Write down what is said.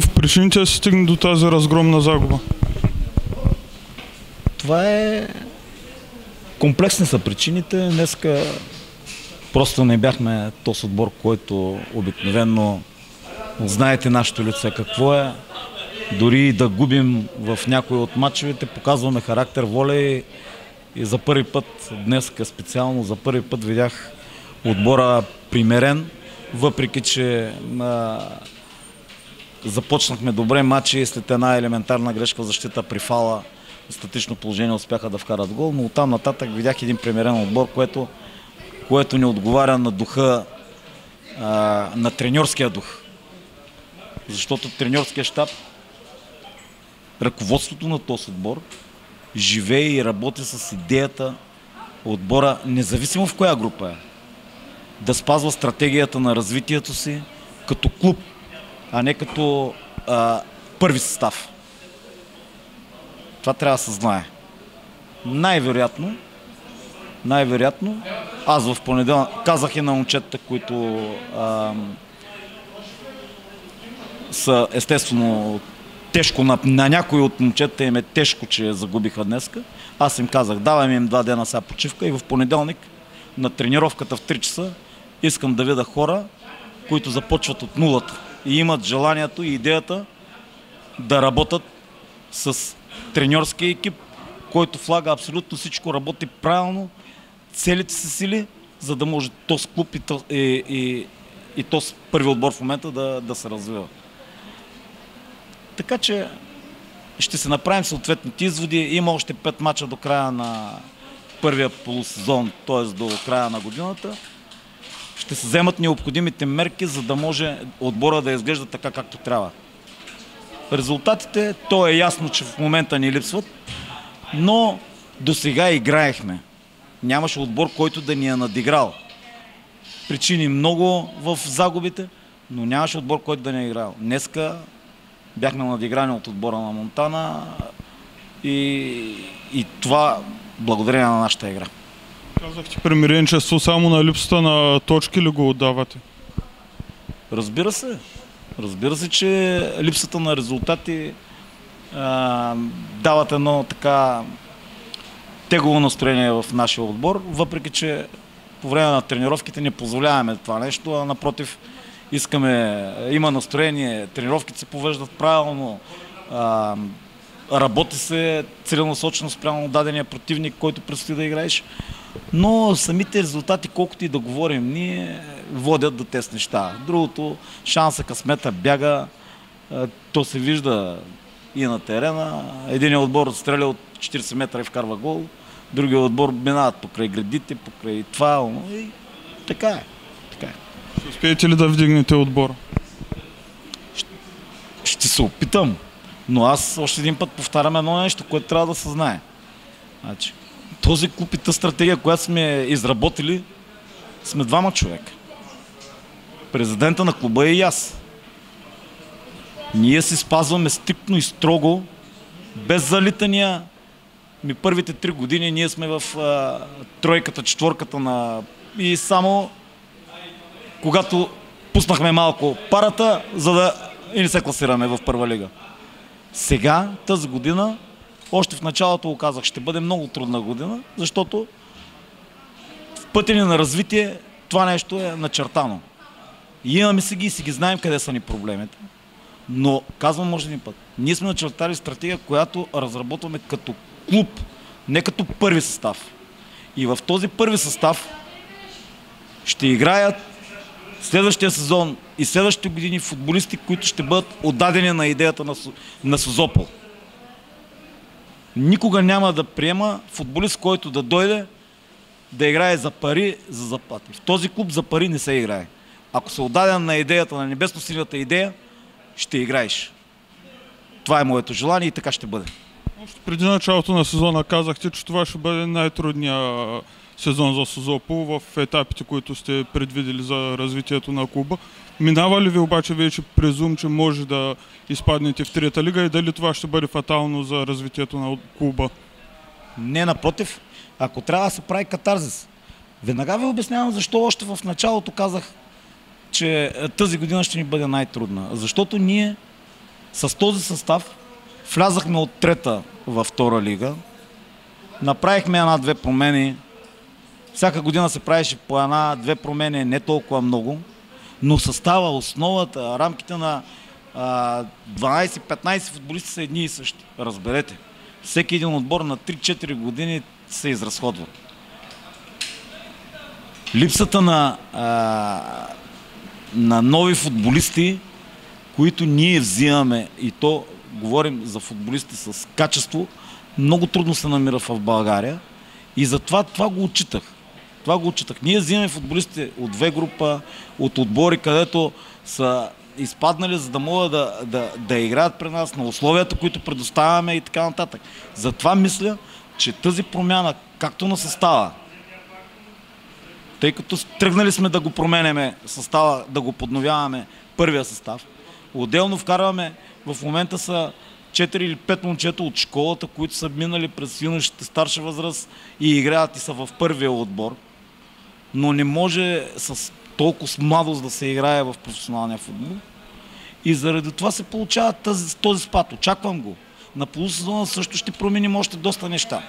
в причините да се стигне до тази разгромна загуба? Това е... Комплексни са причините. Днеска просто не бяхме този отбор, който обикновено знаете нашето лице какво е. Дори да губим в някои от матчевете, показваме характер, воля и, и за първи път, днес специално, за първи път видях отбора примерен, въпреки че а, започнахме добре матчи след една елементарна грешка в защита при фала статично положение успяха да вкарат гол, но оттам нататък видях един примерен отбор, което, което не отговаря на духа, а, на треньорския дух. Защото треньорския щаб, ръководството на този отбор, живее и работи с идеята отбора, независимо в коя група е, да спазва стратегията на развитието си като клуб, а не като а, първи състав. Това трябва да се знае. Най-вероятно, най-вероятно, аз в понеделник казах и на момчетата, които а, са естествено тежко, на, на някои от момчетата им е тежко, че загубиха днеска. Аз им казах, даваме им два дена сега почивка и в понеделник на тренировката в 3 часа искам да видя хора, които започват от нулата и имат желанието и идеята да работят с треньорския екип, който влага абсолютно всичко, работи правилно, целите си сили, за да може този клуб и, и, и, и този първи отбор в момента да, да се развива. Така че ще се направим съответните изводи. Има още 5 мача до края на първия полусезон, т.е. до края на годината. Ще се вземат необходимите мерки, за да може отбора да изглежда така, както трябва. Резултатите, то е ясно, че в момента ни липсват, но до сега играехме. Нямаше отбор, който да ни е надиграл. Причини много в загубите, но нямаше отбор, който да ни е играл. Днеска бяхме надиграни от отбора на Монтана и, и това благодарение на нашата игра. Казахте примиренчество само на липсата на точки ли го отдавате? Разбира се. Разбира се, че липсата на резултати а, дават едно така тегово настроение в нашия отбор, въпреки че по време на тренировките не позволяваме това нещо, а напротив искаме, има настроение, тренировките се повеждат правилно, а, работи се целенасочено спрямо дадения противник, който предстои да играеш. Но самите резултати, колкото и да говорим ние, водят до тези неща. Другото, шанса късмета бяга, то се вижда и на терена. Един отбор стреля от 40 метра и вкарва гол, другия отбор минават покрай градите, покрай това. И така е. Така е. Ще успеете ли да вдигнете отбора? Ще, ще се опитам. Но аз още един път повтарям едно нещо, което трябва да се знае. Значи, този клуб и тази стратегия, която сме изработили, сме двама човека. Президента на клуба е и аз. Ние си спазваме стриктно и строго, без залитания. Ми първите три години ние сме в а, тройката, четворката на... И само когато пуснахме малко парата, за да и не се класираме в първа лига. Сега, тази година, още в началото го казах, ще бъде много трудна година, защото в пътя ни на развитие това нещо е начертано. И имаме си ги и си ги знаем къде са ни проблемите. Но, казвам може един път, ние сме начертали стратегия, която разработваме като клуб, не като първи състав. И в този първи състав ще играят следващия сезон и следващите години футболисти, които ще бъдат отдадени на идеята на, на Созопол. Никога няма да приема футболист, който да дойде да играе за пари, за заплати. В този клуб за пари не се играе. Ако се отдаден на идеята, на небесно-силната идея, ще играеш. Това е моето желание и така ще бъде. Още преди началото на сезона казахте, че това ще бъде най-трудният сезон за Созопол в етапите, които сте предвидели за развитието на клуба. Минава ли ви обаче вече презум, че може да изпаднете в трета лига и дали това ще бъде фатално за развитието на клуба? Не, напротив. Ако трябва да се прави катарзис. Веднага ви обяснявам защо още в началото казах, че тази година ще ни бъде най-трудна. Защото ние С този състав влязахме от трета във втора лига. Направихме една-две промени. Всяка година се правеше по една-две промени, не толкова много. Но състава, основата, рамките на а, 12-15 футболисти са едни и същи. Разберете. Всеки един отбор на 3-4 години се изразходва. Липсата на, а, на нови футболисти, които ние взимаме и то говорим за футболисти с качество, много трудно се намира в България и затова това го отчитах. Това го отчитах. Ние взимаме футболисти от две група, от отбори, където са изпаднали, за да могат да, да, да играят при нас на условията, които предоставяме и така нататък. Затова мисля, че тази промяна, както на състава, тъй като тръгнали сме да го променяме състава, да го подновяваме първия състав, отделно вкарваме, в момента са 4 или 5 момчета от школата, които са минали през юношите старша възраст и играят и са в първия отбор, но не може с толкова младост да се играе в професионалния футбол. И заради това се получава този спад. Очаквам го. На полусезона също ще променим още доста неща.